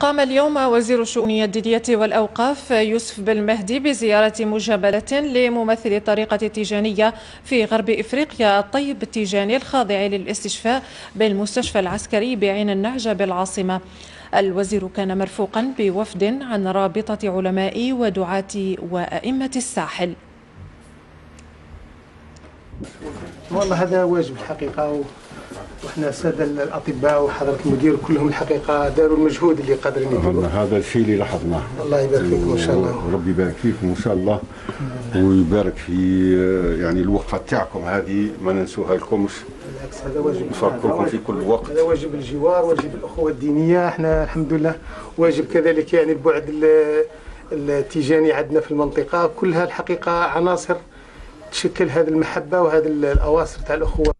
قام اليوم وزير الشؤون الدينية والأوقاف يوسف بالمهدي بزيارة مجاملة لممثل الطريقة التيجانية في غرب إفريقيا الطيب التيجاني الخاضع للاستشفاء بالمستشفى العسكري بعين النعجة بالعاصمة. الوزير كان مرفوقا بوفد عن رابطة علماء ودعاة وأئمة الساحل. والله هذا واجب الحقيقة وإحنا الساده الأطباء وحضرة المدير كلهم الحقيقة داروا المجهود اللي قادرين يديروه هذا الشيء اللي لاحظناه. الله يبارك فيكم إن شاء الله. وربي يبارك فيكم إن شاء الله ويبارك في يعني الوقفة تاعكم هذه ما ننسوها لكمش. بالعكس هذا واجب. نفكركم في كل وقت. هذا واجب الجوار واجب الأخوة الدينية. إحنا الحمد لله واجب كذلك يعني البعد التيجاني عندنا في المنطقة. كلها الحقيقة عناصر تشكل هذه المحبة وهذه الأواصر تاع الأخوة.